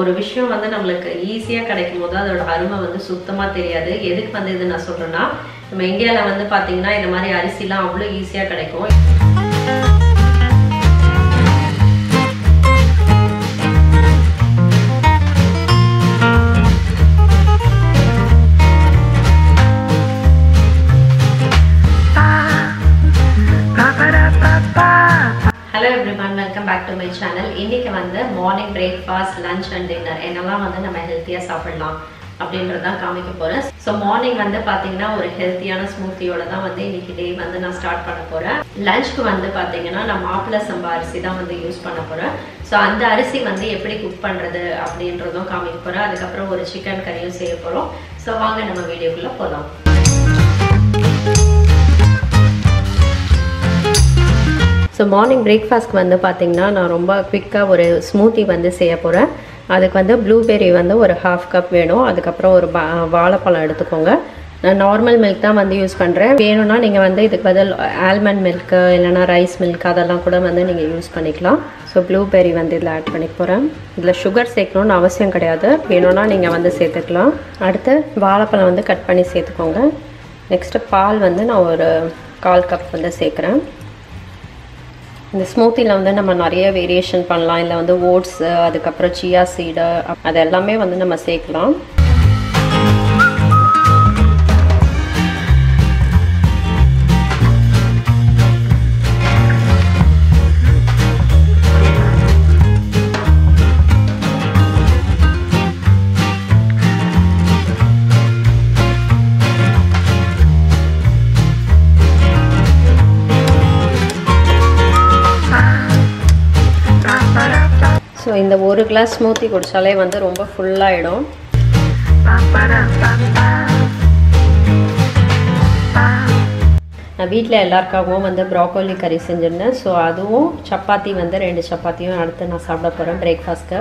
ஒரு விஷயம் வந்து நம்மளுக்கு ஈஸியாக கிடைக்கும் போது அதோட அருமை வந்து சுத்தமாக தெரியாது. எதுக்கு வந்து இது நான் சொல்கிறேன்னா நம்ம இந்தியாவில் வந்து பார்த்தீங்கன்னா இந்த மாதிரி அரிசிலாம் அவ்வளோ ஈஸியாக கிடைக்கும். டு மை சேனல் இன்னைக்கு வந்து morning breakfast lunch and dinner என்னெல்லாம் வந்து நம்ம ஹெல்த்தியாக சாப்பிடலாம் அப்படின்றது தான் காமிக்க போகிறேன் ஸோ மார்னிங் வந்து பார்த்தீங்கன்னா ஒரு ஹெல்த்தியான ஸ்மூத்தியோட தான் வந்து இன்னைக்கு டே வந்து நான் ஸ்டார்ட் பண்ண போகிறேன் லஞ்ச்க்கு வந்து பார்த்தீங்கன்னா நான் மாப்பிள்ளை சம்பா அரிசி தான் வந்து யூஸ் பண்ண போகிறேன் ஸோ அந்த அரிசி வந்து எப்படி குக் பண்ணுறது அப்படின்றதும் காமிக்க போகிறேன் அதுக்கப்புறம் ஒரு சிக்கன் கறியும் செய்ய போகிறோம் ஸோ வாங்க நம்ம வீடியோக்குள்ளே போகலாம் ஸோ மார்னிங் பிரேக்ஃபாஸ்ட்க்கு வந்து பார்த்திங்கன்னா நான் ரொம்ப குவிக்காக ஒரு ஸ்மூத்தி வந்து செய்ய போகிறேன் அதுக்கு வந்து ப்ளூபெர்ரி வந்து ஒரு ஹாஃப் கப் வேணும். அதுக்கப்புறம் ஒரு வாழைப்பழம் எடுத்துக்கோங்க. நான் நார்மல் மில்க் தான் வந்து யூஸ் பண்ணுறேன் வேணும்னா நீங்கள் வந்து இதுக்கு பதில் ஆல்மண்ட் மில்க்கு இல்லைனா ரைஸ் மில்க் அதெல்லாம் கூட வந்து நீங்கள் யூஸ் பண்ணிக்கலாம். ஸோ ப்ளூபெர்ரி வந்து இதில் ஆட் பண்ணி போகிறேன் இதில் சுகர் சேர்க்கணும்னு அவசியம் கிடையாது. வேணும்னா நீங்கள் வந்து சேர்த்துக்கலாம். அடுத்து வாழைப்பழம் வந்து கட் பண்ணி சேர்த்துக்கோங்க. நெக்ஸ்ட்டு பால் வந்து நான் ஒரு கால் கப் வந்து சேர்க்குறேன். இந்த ஸ்மூத்தியில் வந்து நம்ம நிறைய வேரியேஷன் பண்ணலாம். இல்லை வந்து ஓட்ஸு அதுக்கப்புறம் சியா சீடு அது எல்லாமே வந்து நம்ம சேர்க்கலாம். இந்த ஒரு கிளாஸ் ஸ்மூத்தி குடித்தாலே வந்து ரொம்ப ஃபுல்லாகிடும் நான் வீட்டில் எல்லாருக்காகவும் வந்து ப்ராக்கோலி கறி செஞ்சுருந்தேன். ஸோ அதுவும் சப்பாத்தி வந்து ரெண்டு சப்பாத்தியும் அடுத்து நான் சாப்பிட போகிறேன் பிரேக்ஃபாஸ்ட்டு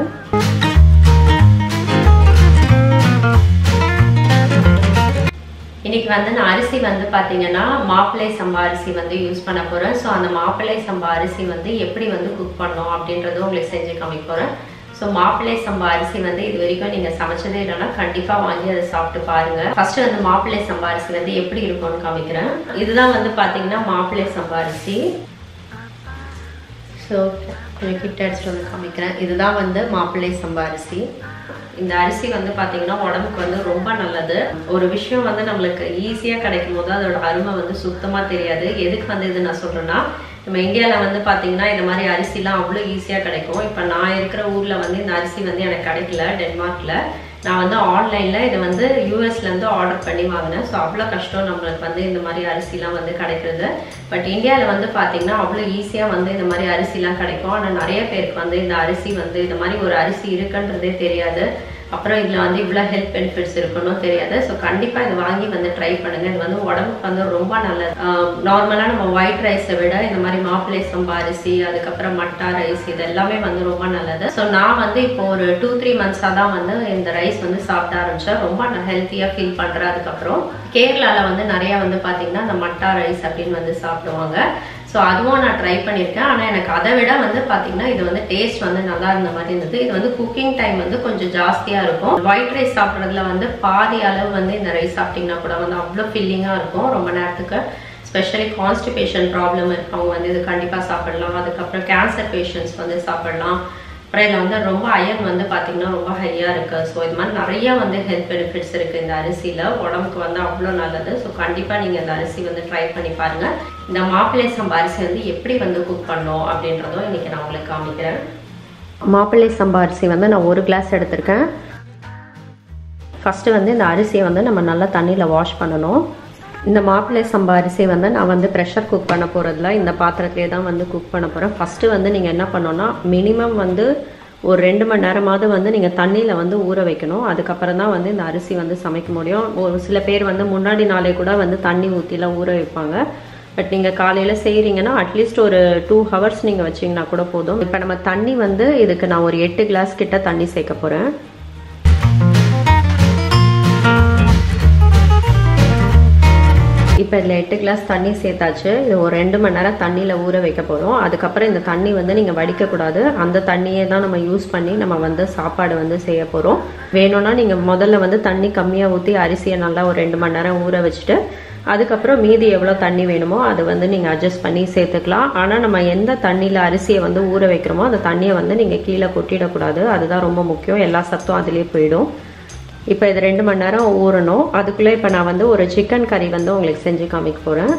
இன்னைக்கு வந்து நான் அரிசி வந்து பார்த்தீங்கன்னா மாப்பிள்ளை சம்பா அரிசி வந்து யூஸ் பண்ண போகிறேன் ஸோ அந்த மாப்பிள்ளை சம்பா அரிசி வந்து எப்படி வந்து குக் பண்ணோம் அப்படின்றதும் உங்களுக்கு செஞ்சு காமிக்க போகிறேன் ஸோ மாப்பிள்ளை சம்பா அரிசி வந்து இது வரைக்கும் நீங்கள் சமைச்சதே இல்லைன்னா கண்டிப்பாக வாங்கி அதை சாப்பிட்டு பாருங்கள் ஃபஸ்ட்டு வந்து மாப்பிள்ளை சம்பா அரிசி வந்து எப்படி இருக்கும்னு காமிக்கிறேன். இதுதான் வந்து பார்த்தீங்கன்னா மாப்பிள்ளை சம்பா அரிசி. ஸோ கொஞ்சம் கிட்ட அடிச்சுட்டு வந்து காமிக்கிறேன். இதுதான் வந்து மாப்பிள்ளை சம்பா அரிசி. இந்த அரிசி வந்து பார்த்தீங்கன்னா உடம்புக்கு வந்து ரொம்ப நல்லது. ஒரு விஷயம் வந்து நம்மளுக்கு ஈஸியாக கிடைக்கும் போது அதோட அருமை வந்து சுத்தமாக தெரியாது. எதுக்கு வந்து இது நான் சொல்கிறேன்னா நம்ம இந்தியாவில் வந்து பார்த்தீங்கன்னா இந்த மாதிரி அரிசிலாம் அவ்வளோ ஈஸியாக கிடைக்கும். இப்போ நான் இருக்கிற ஊரில் வந்து இந்த அரிசி வந்து எனக்கு கிடைக்கல டென்மார்க்கில் நான் வந்து ஆன்லைனில் இதை வந்து யூஎஸ்லேருந்து ஆர்டர் பண்ணி வாங்கினேன். ஸோ அவ்வளோ கஷ்டம் நம்மளுக்கு வந்து இந்த மாதிரி அரிசிலாம் வந்து கிடைக்கிறது. பட் இந்தியாவில் வந்து பார்த்திங்கன்னா அவ்வளோ ஈஸியாக வந்து இந்த மாதிரி அரிசிலாம் கிடைக்கும். ஆனால் நிறைய பேருக்கு வந்து இந்த அரிசி வந்து இந்த மாதிரி ஒரு அரிசி இருக்குன்றதே தெரியாது. அப்புறம் இதில் வந்து இவ்வளோ ஹெல்த் பெனிஃபிட்ஸ் இருக்குன்னு தெரியாது. ஸோ கண்டிப்பாக இதை வாங்கி வந்து ட்ரை பண்ணுங்கள் இது வந்து உடம்புக்கு வந்து ரொம்ப நல்லது. நார்மலாக நம்ம ஒயிட் ரைஸை விட இந்த மாதிரி மாப்பிள்ளை சம்பா அரிசி அதுக்கப்புறம் மட்டா ரைஸ் இது எல்லாமே வந்து ரொம்ப நல்லது. ஸோ நான் வந்து இப்போ ஒரு டூ த்ரீ மந்த்ஸாக தான் வந்து இந்த ரைஸ் வந்து சாப்பிட ஆரம்பித்தேன் ரொம்ப நான் ஹெல்த்தியாக ஃபீல் பண்ணுறேன் அதுக்கப்புறம் கேரளாவில் வந்து நிறையா வந்து பார்த்திங்கன்னா இந்த மட்டா ரைஸ் அப்படின்னு வந்து சாப்பிடுவாங்க. ஸோ அதுவும் நான் ட்ரை பண்ணியிருக்கேன். ஆனால் எனக்கு அதை விட வந்து பார்த்தீங்கன்னா இது வந்து டேஸ்ட் வந்து நல்லா இருந்த மாதிரி இருந்தது. இது வந்து குக்கிங் டைம் வந்து கொஞ்சம் ஜாஸ்தியாக இருக்கும். ஒயிட் ரைஸ் சாப்பிட்றதுல வந்து பாதி அளவு வந்து இந்த ரைஸ் சாப்பிட்டிங்கன்னா கூட வந்து அவ்வளோ ஃபில்லிங்காக இருக்கும். ரொம்ப நேரத்துக்கு. ஸ்பெஷலி கான்ஸ்டிபேஷன் ப்ராப்ளம் இருக்கவங்க வந்து இது கண்டிப்பாக சாப்பிடலாம். அதுக்கப்புறம் கேன்சர் பேஷண்ட்ஸ் வந்து சாப்பிடலாம். அப்புறம் இதில் வந்து ரொம்ப அயன் வந்து பார்த்திங்கன்னா ரொம்ப ஹையாக இருக்குது ஸோ இது மாதிரி நிறைய வந்து ஹெல்த் பெனிஃபிட்ஸ் இருக்குது இந்த அரிசியில். உடம்புக்கு வந்து அவ்வளோ நல்லது. ஸோ கண்டிப்பாக நீங்கள் இந்த அரிசி வந்து ட்ரை பண்ணி பாருங்கள் இந்த மாப்பிள்ளை சம்பா அரிசி வந்து எப்படி வந்து குக் பண்ணோம் அப்படின்றதும் இன்றைக்கி நான் உங்களுக்கு காமிக்கிறேன். மாப்பிள்ளை சம்பா அரிசி வந்து நான் ஒரு கிளாஸ் எடுத்திருக்கேன். ஃபஸ்ட்டு வந்து இந்த அரிசியை வந்து நம்ம நல்லா தண்ணியில் வாஷ் பண்ணணும். இந்த மாப்பிள்ளை சம்பா அரிசி வந்து நான் வந்து ப்ரெஷர் குக் பண்ண போகிறதுல இந்த பாத்திரத்திலே தான் வந்து குக் பண்ண போகிறேன் ஃபஸ்ட்டு வந்து நீங்கள் என்ன பண்ணோன்னா மினிமம் வந்து ஒரு ரெண்டு மணி நேரமாவது வந்து நீங்கள் தண்ணியில் வந்து ஊற வைக்கணும். அதுக்கப்புறம் தான் வந்து இந்த அரிசி வந்து சமைக்க முடியும். ஒரு சில பேர் வந்து முன்னாடி நாளே கூட வந்து தண்ணி ஊற்றிலாம் ஊற வைப்பாங்க. பட் நீங்கள் காலையில் செய்கிறீங்கன்னா அட்லீஸ்ட் ஒரு டூ ஹவர்ஸ் நீங்கள் வச்சிங்கன்னா கூட போதும். இப்போ நம்ம தண்ணி வந்து இதுக்கு நான் ஒரு எட்டு கிளாஸ் கிட்ட தண்ணி சேர்க்க போகிறேன் இப்போ இதில் எட்டு கிளாஸ் தண்ணி சேர்த்தாச்சு. இது ஒரு ரெண்டு மணி நேரம் தண்ணியில் ஊற வைக்க போகிறோம் அதுக்கப்புறம் இந்த தண்ணி வந்து நீங்கள் வடிக்கக்கூடாது அந்த தண்ணியை தான் நம்ம யூஸ் பண்ணி நம்ம வந்து சாப்பாடு வந்து செய்ய போகிறோம் வேணும்னா நீங்கள் முதல்ல வந்து தண்ணி கம்மியாக ஊற்றி அரிசியை நல்லா ஒரு ரெண்டு மணி நேரம் ஊற வச்சுட்டு அதுக்கப்புறம் மீதி எவ்வளோ தண்ணி வேணுமோ அதை வந்து நீங்கள் அட்ஜஸ்ட் பண்ணி சேர்த்துக்கலாம். ஆனால் நம்ம எந்த தண்ணியில் அரிசியை வந்து ஊற வைக்கிறோமோ அந்த தண்ணியை வந்து நீங்கள் கீழே கொட்டிடக்கூடாது அதுதான் ரொம்ப முக்கியம். எல்லா சத்தும் அதிலே போயிடும். இப்போ இது ரெண்டு மணி நேரம் ஊறணும். அதுக்குள்ளே இப்போ நான் வந்து ஒரு சிக்கன் கறி வந்து உங்களுக்கு செஞ்சு காமிக்க போகிறேன்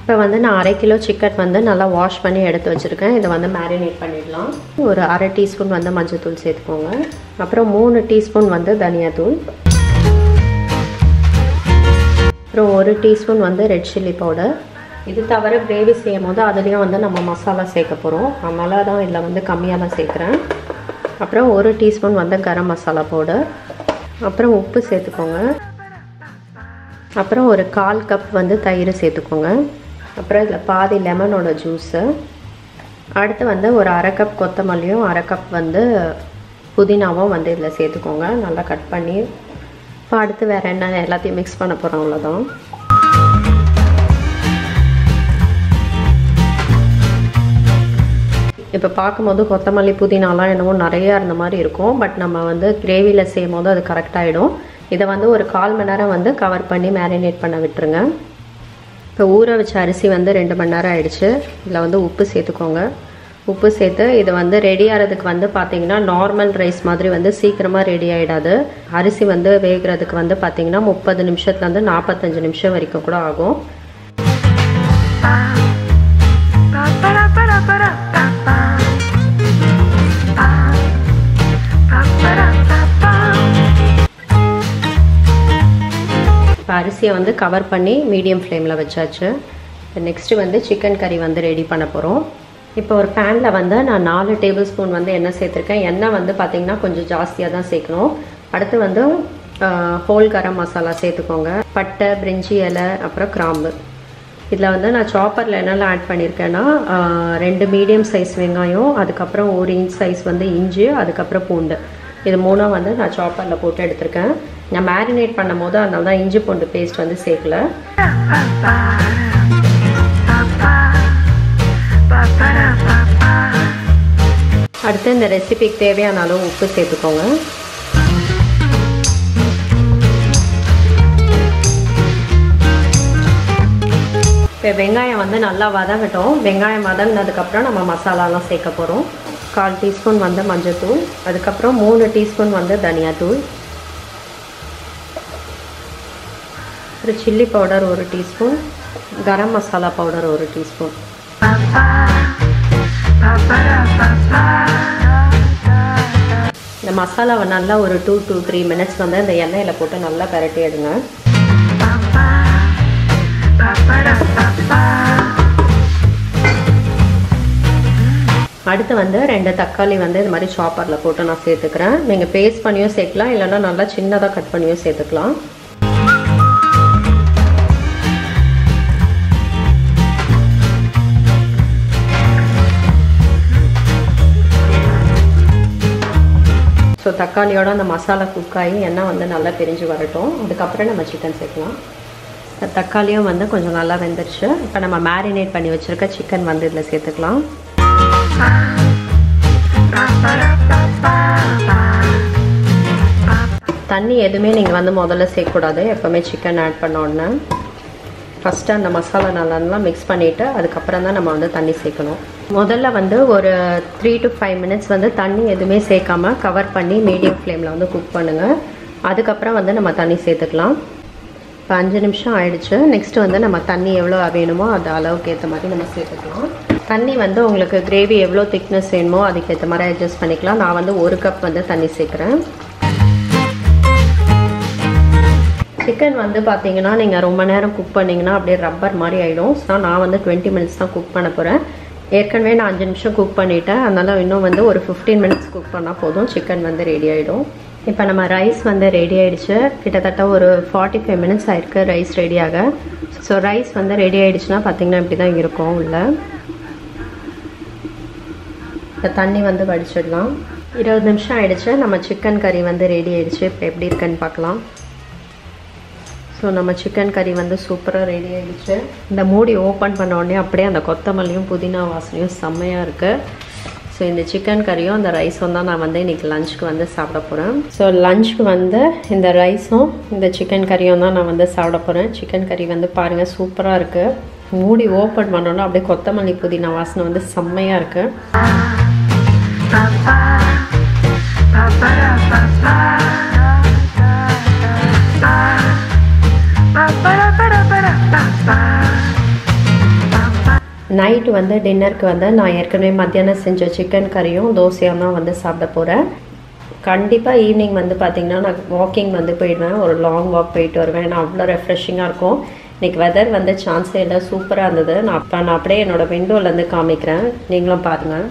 இப்போ வந்து நான் அரை கிலோ சிக்கன் வந்து நல்லா வாஷ் பண்ணி எடுத்து வச்சுருக்கேன். இதை வந்து மேரினேட் பண்ணிடலாம். ஒரு அரை டீஸ்பூன் வந்து மஞ்சத்தூள் சேர்த்துக்கோங்க. அப்புறம் மூணு டீஸ்பூன் வந்து தனியாத்தூள். அப்புறம் ஒரு டீஸ்பூன் வந்து ரெட் சில்லி பவுடர் இது தவிர கிரேவி செய்யும் போது அதுலேயும் வந்து நம்ம மசாலா சேர்க்க போகிறோம் அதனால தான் இதில் வந்து கம்மியாக தான் சேர்க்குறேன். அப்புறம் ஒரு டீஸ்பூன் வந்து கரம் மசாலா பவுடர் அப்புறம் உப்பு சேர்த்துக்கோங்க. அப்புறம் ஒரு கால் கப் வந்து தயிர் சேர்த்துக்கோங்க. அப்புறம் இதில் பாதி லெமனோட ஜூஸு அடுத்து வந்து ஒரு அரை கப் கொத்தமல்லியும் அரை கப் வந்து புதினாவும் வந்து இதில் சேர்த்துக்கோங்க. நல்லா கட் பண்ணி இப்போ அடுத்து வேறு என்ன எல்லாத்தையும் மிக்ஸ் பண்ண போகிறோம் அவ்வளோதான் இப்போ பார்க்கும்போது கொத்தமல்லி புதினாலாம் என்னவோ நிறையா இருந்த மாதிரி இருக்கும். பட் நம்ம வந்து கிரேவியில் செய்யும் போது அது கரெக்டாகிடும் இதை வந்து ஒரு கால் மணி நேரம் வந்து கவர் பண்ணி மேரினேட் பண்ண விட்டுருங்க. இப்போ ஊற வச்ச அரிசி வந்து ரெண்டு மணி நேரம் ஆயிடுச்சு. இதில் வந்து உப்பு சேர்த்துக்கோங்க. உப்பு சேர்த்து இது வந்து ரெடி ஆகிறதுக்கு வந்து பார்த்தீங்கன்னா நார்மல் ரைஸ் மாதிரி வந்து சீக்கிரமாக ரெடி ஆகிடாது அரிசி வந்து வேகிறதுக்கு வந்து பார்த்தீங்கன்னா முப்பது நிமிஷத்துலேருந்து நாற்பத்தஞ்சு நிமிஷம் வரைக்கும் கூட ஆகும். அரிசியை வந்து கவர் பண்ணி மீடியம் ஃப்ளேமில் வச்சாச்சு. இப்போ நெக்ஸ்ட்டு வந்து சிக்கன் கறி வந்து ரெடி பண்ண போகிறோம் இப்போ ஒரு பேனில் வந்து நான் நாலு டேபிள் ஸ்பூன் வந்து எண்ணெய் சேர்த்துருக்கேன். எண்ணெய் வந்து பார்த்திங்கன்னா கொஞ்சம் ஜாஸ்தியாக தான் சேர்க்கணும். அடுத்து வந்து ஹோல் கரம் மசாலா சேர்த்துக்கோங்க. பட்டை பிரிஞ்சி இலை அப்புறம் கிராம்பு. இதில் வந்து நான் சாப்பரில் என்னெல்லாம் ஆட் பண்ணியிருக்கேன்னா ரெண்டு மீடியம் சைஸ் வெங்காயம் அதுக்கப்புறம் ஒரு இன்ச் சைஸ் வந்து இஞ்சி அதுக்கப்புறம் பூண்டு. இது மூணும் வந்து நான் சாப்பரில் போட்டு எடுத்திருக்கேன். நான் மேரினேட் பண்ணும் போது அதனால தான் இஞ்சி பூண்டு பேஸ்ட் வந்து சேர்க்கல. அடுத்து இந்த ரெசிபிக்கு தேவையான அளவு உப்பு சேர்த்துக்கோங்க. இப்போ வெங்காயம் வந்து நல்லா வதங்கட்டும். வெங்காயம் வதங்கினதுக்கப்புறம் நம்ம மசாலாலாம் சேர்க்க போகிறோம் கால் டீஸ்பூன் வந்து மஞ்சள்தூள் அதுக்கப்புறம் மூணு டீஸ்பூன் வந்து தனியாத்தூள். அப்புறம் சில்லி பவுடர் ஒரு டீஸ்பூன் கரம் மசாலா பவுடர் ஒரு டீஸ்பூன் இந்த மசாலாவை நல்லா ஒரு டூ டூ த்ரீ மினிட்ஸ் வந்து இந்த எண்ணெயில் போட்டு நல்லா பரட்டி எடுங்க. அடுத்து வந்து ரெண்டு தக்காளி வந்து இது மாதிரி சாப்பரில் போட்டு நான் சேர்த்துக்கிறேன். நீங்கள் பேஸ்ட் பண்ணியும் சேர்க்கலாம் இல்லைன்னா நல்லா சின்னதாக கட் பண்ணியும் சேர்த்துக்கலாம். ஸோ தக்காளியோட அந்த மசாலா குக் ஆகி எண்ணெய் வந்து நல்லா பிரிஞ்சு வரட்டும். அதுக்கப்புறம் நம்ம சிக்கன் சேர்க்கலாம். தக்காளியும் வந்து கொஞ்சம் நல்லா வெந்துருச்சு. இப்போ நம்ம மேரினேட் பண்ணி வச்சுருக்க சிக்கன் வந்து இதில் சேர்த்துக்கலாம். தண்ணி எதுவுமே நீங்கள் வந்து முதல்ல சேர்க்கக்கூடாது. எப்போவுமே சிக்கன் ஆட் பண்ண உடனே. ஃபஸ்ட்டு அந்த மசாலா நல்லா மிக்ஸ் பண்ணிவிட்டு அதுக்கப்புறம் தான் நம்ம வந்து தண்ணி சேர்க்கணும். முதல்ல வந்து ஒரு த்ரீ டு ஃபைவ் மினிட்ஸ் வந்து தண்ணி எதுவுமே சேர்க்காம கவர் பண்ணி மீடியம் ஃப்ளேமில் வந்து குக் பண்ணுங்கள் அதுக்கப்புறம் வந்து நம்ம தண்ணி சேர்த்துக்கலாம். இப்போ அஞ்சு நிமிஷம் ஆயிடுச்சு. நெக்ஸ்ட் வந்து நம்ம தண்ணி எவ்வளோ வேணுமோ அது அளவுக்கு ஏற்ற மாதிரி நம்ம சேர்த்துக்கலாம். தண்ணி வந்து உங்களுக்கு கிரேவி எவ்வளோ திக்னஸ் வேணுமோ அதுக்கேற்ற மாதிரி அட்ஜஸ்ட் பண்ணிக்கலாம். நான் வந்து ஒரு கப் வந்து தண்ணி சேர்க்குறேன். சிக்கன் வந்து பார்த்தீங்கன்னா நீங்கள் ரொம்ப நேரம் குக் பண்ணிங்கன்னா அப்படியே ரப்பர் மாதிரி ஆகிடும் ஸோ நான் வந்து டுவெண்ட்டி மினிட்ஸ் தான் குக் பண்ண போகிறேன் ஏற்கனவே நான் அஞ்சு நிமிஷம் குக் பண்ணிவிட்டேன் அதனால் இன்னும் வந்து ஒரு ஃபிஃப்டீன் மினிட்ஸ் குக் பண்ணால் போதும். சிக்கன் வந்து ரெடி ஆகிடும் இப்போ நம்ம ரைஸ் வந்து ரெடி ஆகிடுச்சு கிட்டத்தட்ட ஒரு ஃபார்ட்டி ஃபைவ் மினிட்ஸ் ஆயிருக்கு ரைஸ் ரெடியாக ஸோ ரைஸ் வந்து ரெடி ஆகிடுச்சுன்னா பார்த்தீங்கன்னா இப்படி தான் இருக்கும் உள்ள. இப்போ தண்ணி வந்து வடிச்சிடலாம். இருபது நிமிஷம் ஆகிடுச்சு நம்ம சிக்கன் கறி வந்து ரெடி ஆகிடுச்சு இப்போ எப்படி இருக்குன்னு பார்க்கலாம். ஸோ நம்ம சிக்கன் கறி வந்து சூப்பராக ரெடி ஆகிடுச்சு இந்த மூடி ஓப்பன் பண்ண உடனே அப்படியே அந்த கொத்தமல்லியும் புதினா வாசனையும் செம்மையாக இருக்குது ஸோ இந்த சிக்கன் கறியும் அந்த ரைஸும் தான் நான் வந்து இன்றைக்கி லஞ்சுக்கு வந்து சாப்பிட போகிறேன் ஸோ லஞ்சுக்கு வந்து இந்த ரைஸும் இந்த சிக்கன் கறியும் தான் நான் வந்து சாப்பிட போகிறேன் சிக்கன் கறி வந்து பாருங்கள் சூப்பராக இருக்குது மூடி ஓப்பன் பண்ணோன்னா அப்படியே கொத்தமல்லி புதினா வாசனை வந்து செம்மையாக இருக்குது நைட்டு வந்து டின்னருக்கு வந்து நான் ஏற்கனவே மத்தியானம் செஞ்ச சிக்கன் கறியும் தோசையும் தான் வந்து சாப்பிட போகிறேன் கண்டிப்பாக ஈவினிங் வந்து பார்த்திங்கன்னா நான் வாக்கிங் வந்து போயிடுவேன். ஒரு லாங் வாக் போயிட்டு வருவேன். நான் அவ்வளோ ரெஃப்ரெஷிங்காக இருக்கும். இன்றைக்கி வெதர் வந்து சான்ஸே இல்லை. சூப்பராக இருந்தது. நான் அப்போ நான் அப்படியே என்னோடய விண்டோலேருந்து காமிக்கிறேன். நீங்களும் பாருங்கள்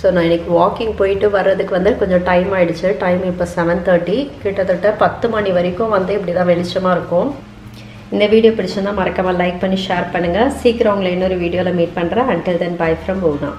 ஸோ நான் இன்றைக்கி வாக்கிங் போயிட்டு வர்றதுக்கு வந்து கொஞ்சம் டைம் ஆகிடுச்சு டைம் இப்போ செவன் தேர்ட்டி கிட்டத்தட்ட பத்து மணி வரைக்கும் வந்து இப்படி தான் வெளிச்சமாக இருக்கும். இந்த வீடியோ பிடிச்சிருந்தால் மறக்காமல் லைக் பண்ணி ஷேர் பண்ணுங்கள் சீக்கிரம் உங்களை இன்னொரு வீடியோவில் மீட் பண்ணுறேன் until then bye from Poona